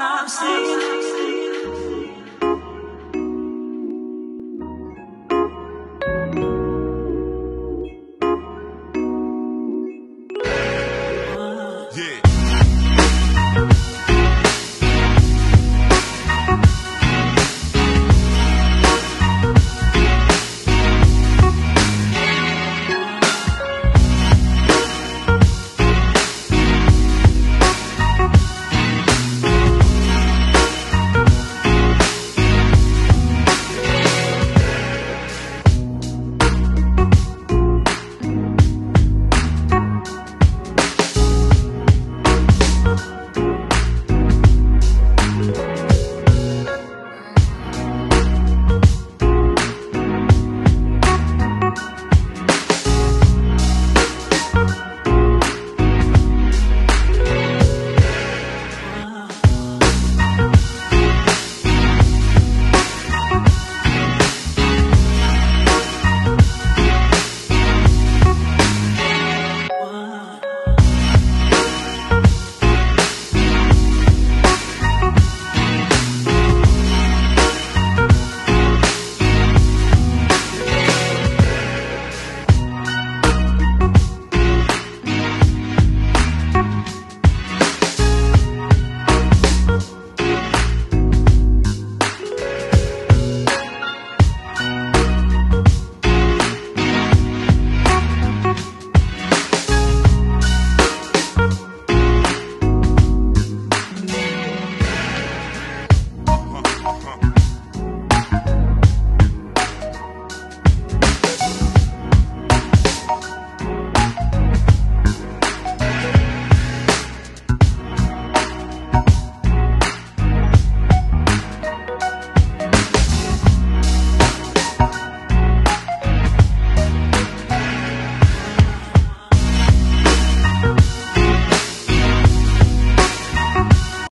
I'm singing. Yeah. you